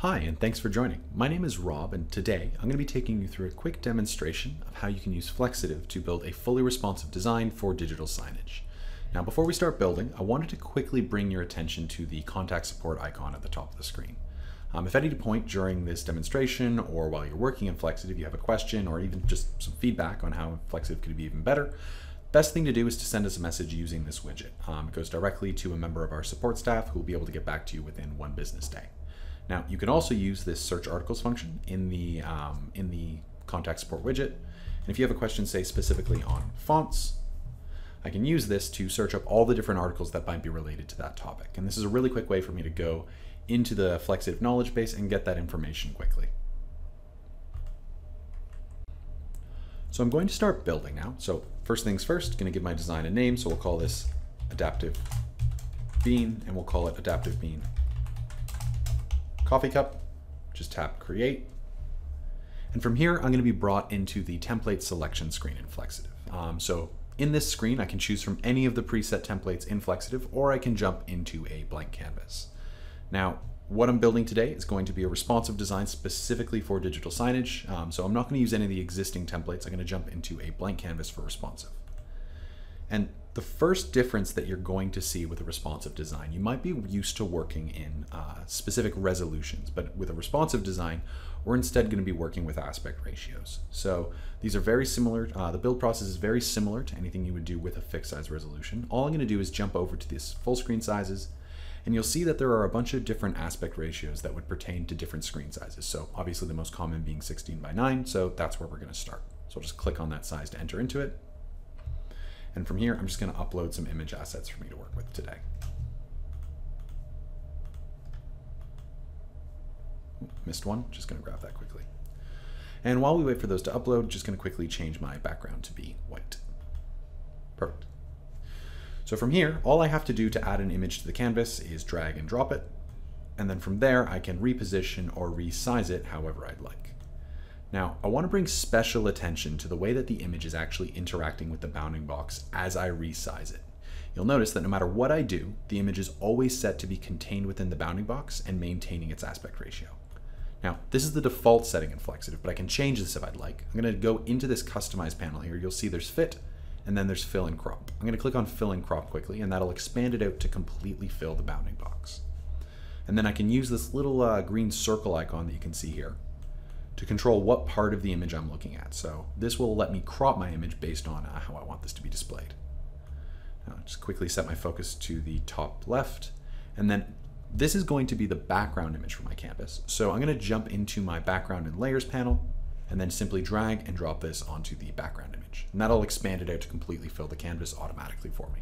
Hi, and thanks for joining. My name is Rob, and today I'm going to be taking you through a quick demonstration of how you can use Flexitive to build a fully responsive design for digital signage. Now, before we start building, I wanted to quickly bring your attention to the contact support icon at the top of the screen. Um, if at any point during this demonstration or while you're working in Flexitive you have a question or even just some feedback on how Flexitive could be even better, best thing to do is to send us a message using this widget. Um, it goes directly to a member of our support staff who will be able to get back to you within one business day. Now, you can also use this search articles function in the, um, in the contact support widget. And if you have a question, say specifically on fonts, I can use this to search up all the different articles that might be related to that topic. And this is a really quick way for me to go into the Flexitive knowledge base and get that information quickly. So I'm going to start building now. So first things first, going to give my design a name. So we'll call this adaptive bean and we'll call it adaptive bean coffee cup. Just tap create. And from here, I'm going to be brought into the template selection screen in Flexitive. Um, so in this screen, I can choose from any of the preset templates in Flexitive, or I can jump into a blank canvas. Now, what I'm building today is going to be a responsive design specifically for digital signage. Um, so I'm not going to use any of the existing templates. I'm going to jump into a blank canvas for responsive. And the first difference that you're going to see with a responsive design, you might be used to working in uh, specific resolutions, but with a responsive design, we're instead going to be working with aspect ratios. So these are very similar. Uh, the build process is very similar to anything you would do with a fixed size resolution. All I'm going to do is jump over to these full screen sizes, and you'll see that there are a bunch of different aspect ratios that would pertain to different screen sizes. So obviously the most common being 16 by 9, so that's where we're going to start. So I'll just click on that size to enter into it. And from here, I'm just going to upload some image assets for me to work with today. Missed one, just going to grab that quickly. And while we wait for those to upload, just going to quickly change my background to be white. Perfect. So from here, all I have to do to add an image to the canvas is drag and drop it. And then from there, I can reposition or resize it however I'd like. Now, I want to bring special attention to the way that the image is actually interacting with the bounding box as I resize it. You'll notice that no matter what I do, the image is always set to be contained within the bounding box and maintaining its aspect ratio. Now, this is the default setting in Flexitive, but I can change this if I'd like. I'm going to go into this customize panel here. You'll see there's fit, and then there's fill and crop. I'm going to click on fill and crop quickly, and that'll expand it out to completely fill the bounding box. And then I can use this little uh, green circle icon that you can see here to control what part of the image I'm looking at. So this will let me crop my image based on uh, how I want this to be displayed. Now, just quickly set my focus to the top left, and then this is going to be the background image for my canvas. So I'm going to jump into my background and layers panel, and then simply drag and drop this onto the background image. And that'll expand it out to completely fill the canvas automatically for me.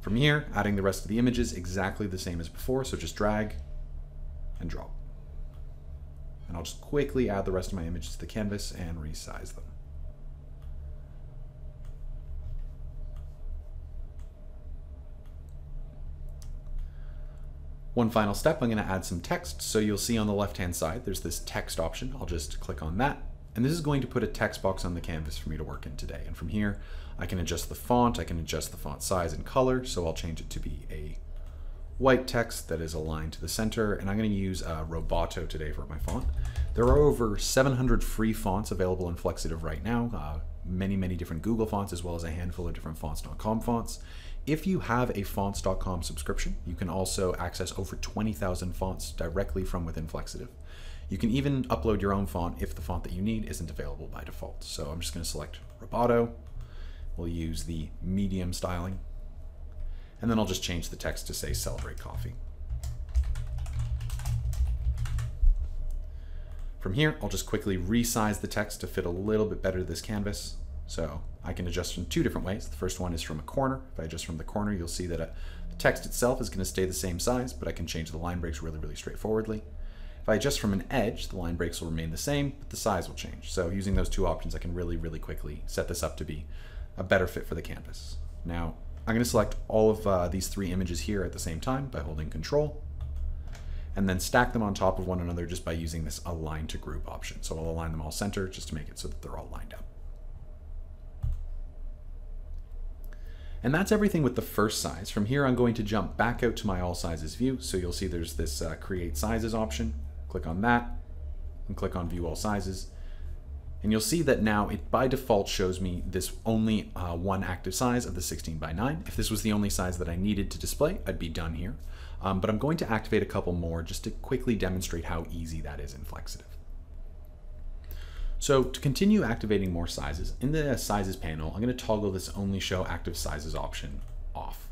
From here, adding the rest of the images exactly the same as before, so just drag and drop. And I'll just quickly add the rest of my images to the canvas and resize them. One final step, I'm going to add some text. So you'll see on the left-hand side, there's this text option. I'll just click on that. And this is going to put a text box on the canvas for me to work in today. And from here, I can adjust the font, I can adjust the font size and color. So I'll change it to be a white text that is aligned to the center, and I'm going to use uh, Roboto today for my font. There are over 700 free fonts available in Flexitive right now, uh, many, many different Google fonts, as well as a handful of different fonts.com fonts. If you have a fonts.com subscription, you can also access over 20,000 fonts directly from within Flexitive. You can even upload your own font if the font that you need isn't available by default. So I'm just going to select Roboto. We'll use the medium styling and then I'll just change the text to say celebrate coffee. From here, I'll just quickly resize the text to fit a little bit better to this canvas. So I can adjust in two different ways. The first one is from a corner. If I adjust from the corner, you'll see that a, uh, the text itself is going to stay the same size, but I can change the line breaks really, really straightforwardly. If I adjust from an edge, the line breaks will remain the same, but the size will change. So using those two options, I can really, really quickly set this up to be a better fit for the canvas. Now, I'm going to select all of uh, these three images here at the same time by holding control and then stack them on top of one another just by using this align to group option. So I'll align them all center just to make it so that they're all lined up. And that's everything with the first size. From here, I'm going to jump back out to my all sizes view. So you'll see there's this uh, create sizes option. Click on that and click on view all sizes. And you'll see that now it by default shows me this only uh, one active size of the 16 by 9. If this was the only size that I needed to display, I'd be done here. Um, but I'm going to activate a couple more just to quickly demonstrate how easy that is in Flexitive. So to continue activating more sizes, in the sizes panel, I'm going to toggle this only show active sizes option off.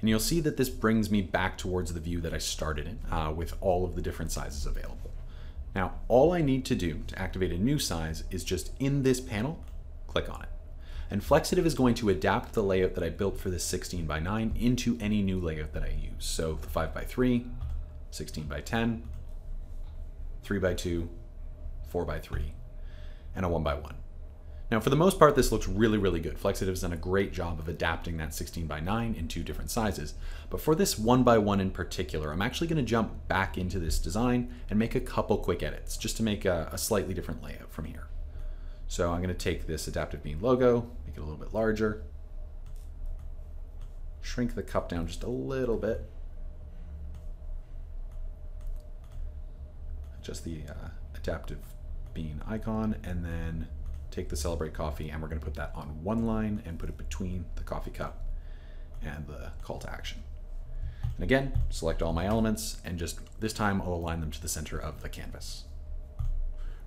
And you'll see that this brings me back towards the view that I started in uh, with all of the different sizes available. Now, all I need to do to activate a new size is just in this panel, click on it. And Flexitive is going to adapt the layout that I built for this 16 by 9 into any new layout that I use. So the 5 by 3, 16 by 10, 3 by 2, 4 by 3, and a one by one. Now, for the most part, this looks really, really good. Flexitive's done a great job of adapting that 16 by 9 in two different sizes. But for this one by one in particular, I'm actually going to jump back into this design and make a couple quick edits just to make a, a slightly different layout from here. So I'm going to take this adaptive bean logo, make it a little bit larger, shrink the cup down just a little bit, adjust the uh, adaptive bean icon, and then take the Celebrate Coffee, and we're going to put that on one line and put it between the coffee cup and the call to action. And again, select all my elements, and just this time I'll align them to the center of the canvas.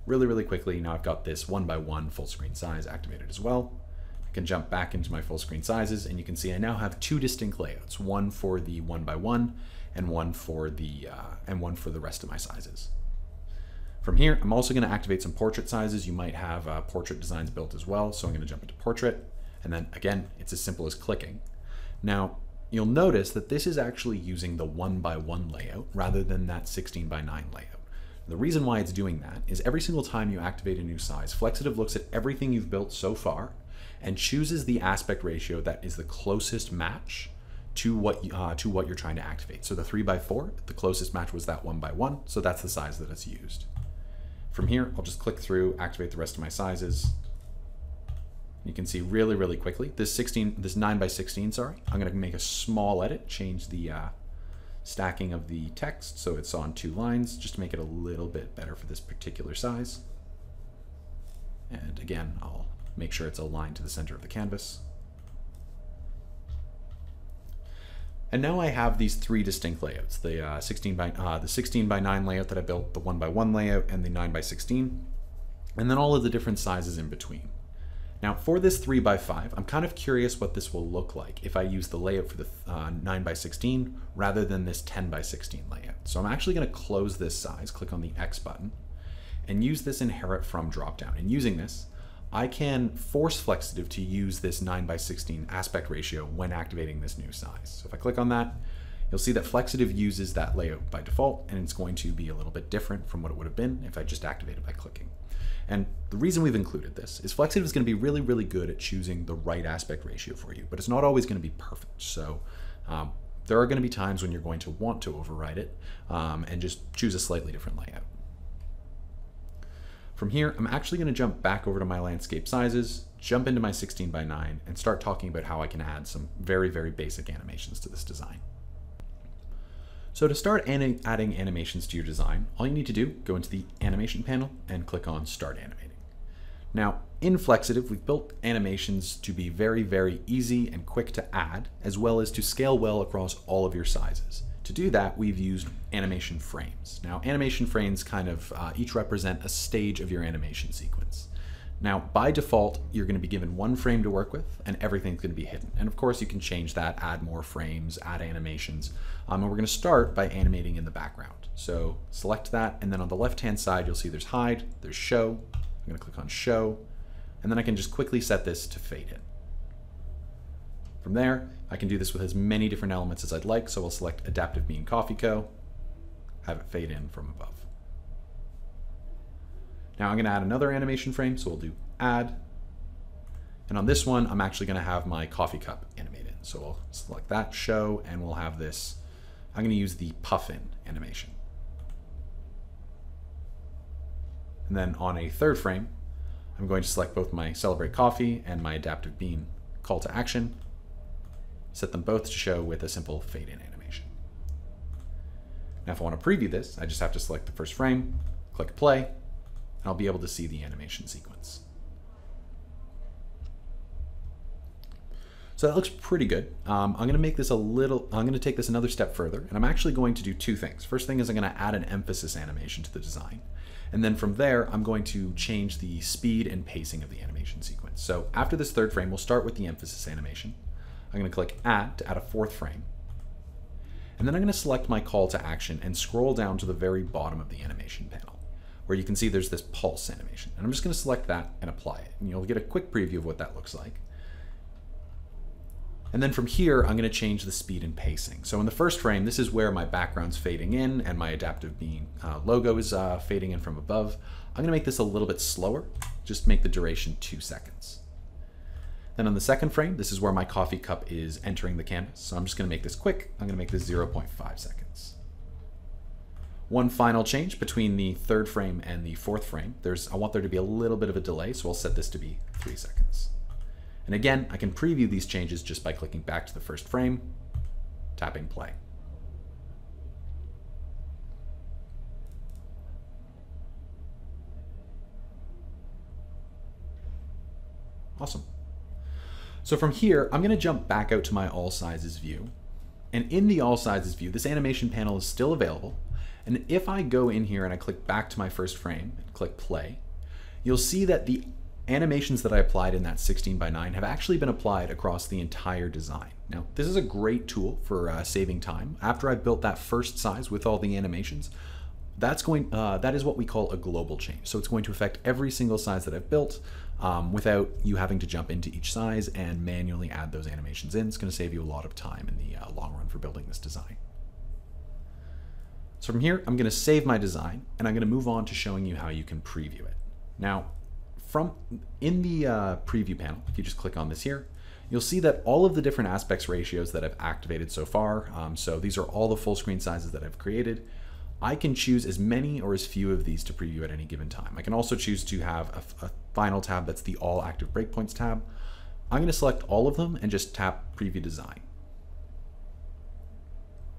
Really, really quickly, now I've got this one by one full screen size activated as well. I can jump back into my full screen sizes, and you can see I now have two distinct layouts, one for the one by one, and one for the uh, and one for the rest of my sizes. From here, I'm also going to activate some portrait sizes. You might have uh, portrait designs built as well. So I'm going to jump into portrait. And then again, it's as simple as clicking. Now, you'll notice that this is actually using the one by one layout rather than that 16 by 9 layout. The reason why it's doing that is every single time you activate a new size, Flexitive looks at everything you've built so far and chooses the aspect ratio that is the closest match to what uh, to what you're trying to activate. So the three by four, the closest match was that one by one, so that's the size that it's used. From here, I'll just click through, activate the rest of my sizes. You can see really, really quickly, this 16, this 9 by 16, sorry, I'm gonna make a small edit, change the uh, stacking of the text so it's on two lines, just to make it a little bit better for this particular size. And again, I'll make sure it's aligned to the center of the canvas. And now I have these three distinct layouts: the uh, 16 by uh, the 16 by 9 layout that I built, the 1 by 1 layout, and the 9 by 16, and then all of the different sizes in between. Now for this 3 by 5, I'm kind of curious what this will look like if I use the layout for the uh, 9 by 16 rather than this 10 by 16 layout. So I'm actually going to close this size, click on the X button, and use this inherit from dropdown. And using this, I can force Flexitive to use this 9 by 16 aspect ratio when activating this new size. So if I click on that, you'll see that Flexitive uses that layout by default, and it's going to be a little bit different from what it would have been if I just activated by clicking. And the reason we've included this is Flexitive is going to be really, really good at choosing the right aspect ratio for you, but it's not always going to be perfect. So um, there are going to be times when you're going to want to override it um, and just choose a slightly different layout. From here, I'm actually going to jump back over to my landscape sizes, jump into my 16 by 9, and start talking about how I can add some very, very basic animations to this design. So to start adding animations to your design, all you need to do, go into the animation panel and click on Start Animating. Now, in Flexitive, we've built animations to be very, very easy and quick to add, as well as to scale well across all of your sizes. To do that, we've used animation frames. Now, animation frames kind of uh, each represent a stage of your animation sequence. Now, by default, you're going to be given one frame to work with, and everything's going to be hidden. And of course, you can change that, add more frames, add animations. Um, and we're going to start by animating in the background. So select that, and then on the left-hand side, you'll see there's hide, there's show. I'm going to click on show, and then I can just quickly set this to fade in. From there, I can do this with as many different elements as I'd like, so I'll select Adaptive Bean Coffee Co., have it fade in from above. Now I'm going to add another animation frame, so we'll do Add. And on this one, I'm actually going to have my coffee cup animated. So we'll select that, Show, and we'll have this. I'm going to use the Puffin animation. And then on a third frame, I'm going to select both my Celebrate Coffee and my Adaptive Bean call to action, set them both to show with a simple fade in animation. Now if I want to preview this, I just have to select the first frame, click play, and I'll be able to see the animation sequence. So that looks pretty good. Um, I'm gonna make this a little, I'm gonna take this another step further, and I'm actually going to do two things. First thing is I'm gonna add an emphasis animation to the design. And then from there, I'm going to change the speed and pacing of the animation sequence. So after this third frame, we'll start with the emphasis animation. I'm gonna click add to add a fourth frame. And then I'm gonna select my call to action and scroll down to the very bottom of the animation panel where you can see there's this pulse animation. And I'm just gonna select that and apply it. And you'll get a quick preview of what that looks like. And then from here, I'm gonna change the speed and pacing. So in the first frame, this is where my background's fading in and my adaptive bean uh, logo is uh, fading in from above. I'm gonna make this a little bit slower, just make the duration two seconds. Then on the second frame, this is where my coffee cup is entering the canvas. So I'm just gonna make this quick. I'm gonna make this 0.5 seconds. One final change between the third frame and the fourth frame. There's, I want there to be a little bit of a delay, so I'll set this to be three seconds. And again, I can preview these changes just by clicking back to the first frame, tapping play. Awesome. So from here, I'm going to jump back out to my all sizes view. And in the all sizes view, this animation panel is still available. And if I go in here and I click back to my first frame and click play, you'll see that the animations that I applied in that 16 by 9 have actually been applied across the entire design. Now, this is a great tool for uh, saving time. After I've built that first size with all the animations, that's going, uh, that is what we call a global change. So it's going to affect every single size that I've built um, without you having to jump into each size and manually add those animations in. It's going to save you a lot of time in the uh, long run for building this design. So from here, I'm going to save my design and I'm going to move on to showing you how you can preview it. Now, from in the uh, preview panel, if you just click on this here, you'll see that all of the different aspects ratios that I've activated so far, um, so these are all the full screen sizes that I've created, I can choose as many or as few of these to preview at any given time. I can also choose to have a, a final tab that's the all active breakpoints tab. I'm gonna select all of them and just tap preview design.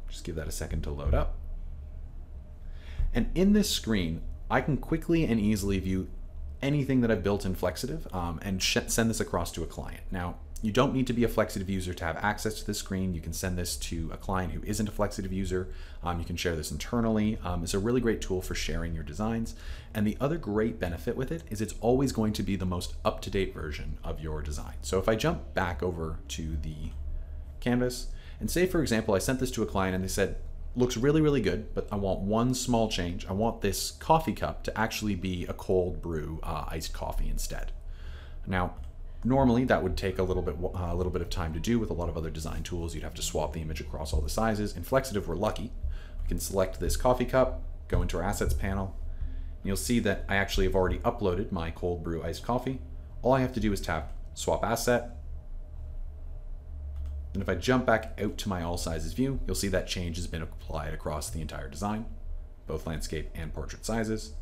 Just give that a second to load up. And in this screen, I can quickly and easily view anything that I've built in Flexitive um, and send this across to a client. Now, you don't need to be a Flexitive user to have access to this screen. You can send this to a client who isn't a Flexitive user. Um, you can share this internally. Um, it's a really great tool for sharing your designs. And the other great benefit with it is it's always going to be the most up-to-date version of your design. So if I jump back over to the canvas and say, for example, I sent this to a client and they said, looks really, really good, but I want one small change. I want this coffee cup to actually be a cold brew uh, iced coffee instead. Now, normally that would take a little bit a little bit of time to do with a lot of other design tools. You'd have to swap the image across all the sizes. In Flexitive, we're lucky. We can select this coffee cup, go into our assets panel, and you'll see that I actually have already uploaded my cold brew iced coffee. All I have to do is tap swap asset, and if I jump back out to my all sizes view, you'll see that change has been applied across the entire design, both landscape and portrait sizes.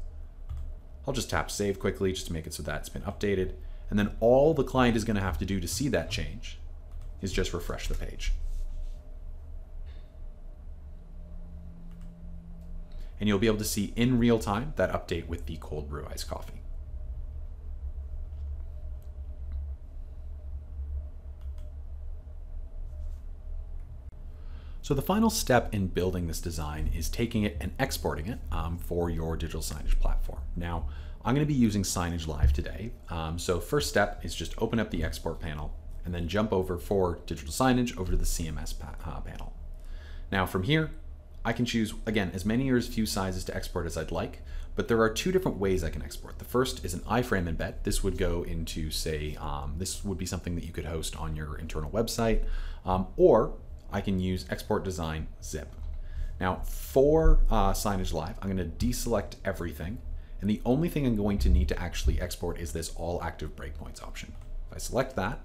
I'll just tap save quickly just to make it so that's been updated. And then all the client is gonna have to do to see that change is just refresh the page. And you'll be able to see in real time that update with the cold brew iced coffee. So the final step in building this design is taking it and exporting it um, for your digital signage platform. Now, I'm going to be using Signagelive today. Um, so first step is just open up the export panel and then jump over for digital signage over to the CMS pa uh, panel. Now from here, I can choose, again, as many or as few sizes to export as I'd like, but there are two different ways I can export. The first is an iframe embed. This would go into, say, um, this would be something that you could host on your internal website, um, or I can use export design zip. Now for uh, Signagelive, I'm going to deselect everything. And the only thing I'm going to need to actually export is this all active breakpoints option. If I select that,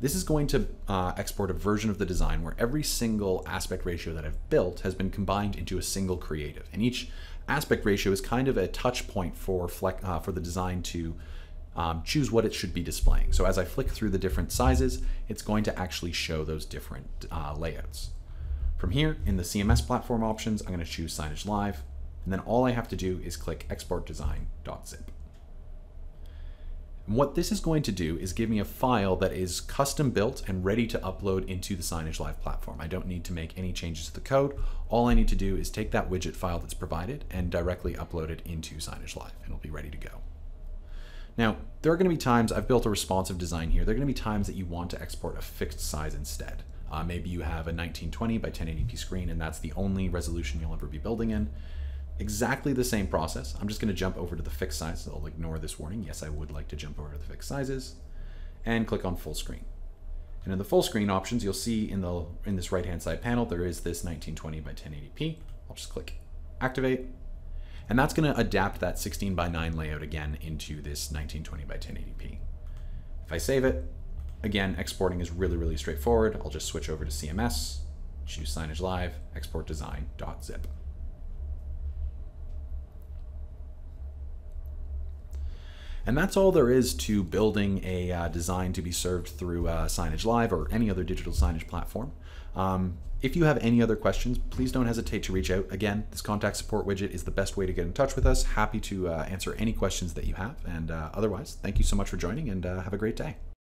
this is going to uh, export a version of the design where every single aspect ratio that I've built has been combined into a single creative. And each aspect ratio is kind of a touch point for, uh, for the design to um, choose what it should be displaying. So as I flick through the different sizes, it's going to actually show those different uh, layouts. From here, in the CMS platform options, I'm going to choose Signagelive, and then all I have to do is click export design.zip. And what this is going to do is give me a file that is custom built and ready to upload into the Signagelive platform. I don't need to make any changes to the code. All I need to do is take that widget file that's provided and directly upload it into Signagelive, and it'll be ready to go. Now, there are going to be times, I've built a responsive design here, there are going to be times that you want to export a fixed size instead. Uh, maybe you have a 1920 by 1080p screen and that's the only resolution you'll ever be building in exactly the same process. I'm just going to jump over to the fixed size. So I'll ignore this warning. Yes, I would like to jump over to the fixed sizes and click on full screen. And in the full screen options, you'll see in the in this right-hand side panel, there is this 1920 by 1080p. I'll just click activate. And that's going to adapt that 16 by 9 layout again into this 1920 by 1080p. If I save it, again, exporting is really, really straightforward. I'll just switch over to CMS, choose Signagelive, export design.zip. And that's all there is to building a uh, design to be served through uh, Signagelive or any other digital signage platform. Um, if you have any other questions, please don't hesitate to reach out. Again, this contact support widget is the best way to get in touch with us. Happy to uh, answer any questions that you have. And uh, otherwise, thank you so much for joining and uh, have a great day.